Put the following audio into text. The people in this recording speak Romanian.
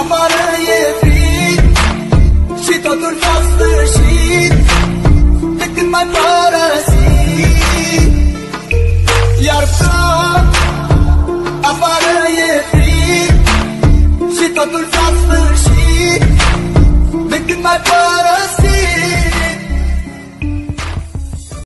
Afară e frig Și totul s-a sfârșit. De când mai părăsit? Iar floc Afară e frig Și totul s-a sfârșit. De când mai părăsit?